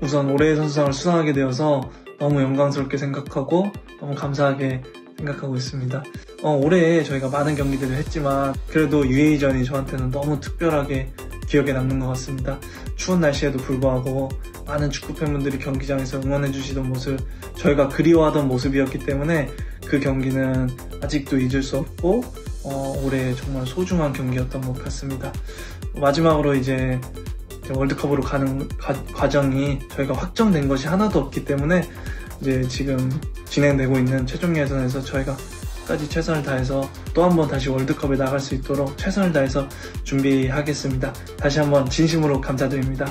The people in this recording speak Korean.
우선 올해의 선수상을 수상하게 되어서 너무 영광스럽게 생각하고 너무 감사하게 생각하고 있습니다. 어, 올해 저희가 많은 경기들을 했지만 그래도 UA전이 저한테는 너무 특별하게 기억에 남는 것 같습니다. 추운 날씨에도 불구하고 많은 축구 팬분들이 경기장에서 응원해 주시던 모습, 저희가 그리워하던 모습이었기 때문에 그 경기는 아직도 잊을 수 없고 어, 올해 정말 소중한 경기였던 것 같습니다. 마지막으로 이제 월드컵으로 가는 과, 정이 저희가 확정된 것이 하나도 없기 때문에 이제 지금 진행되고 있는 최종 예선에서 저희가 끝까지 최선을 다해서 또 한 번 다시 월드컵에 나갈 수 있도록 최선을 다해서 준비하겠습니다. 다시 한번 진심으로 감사드립니다.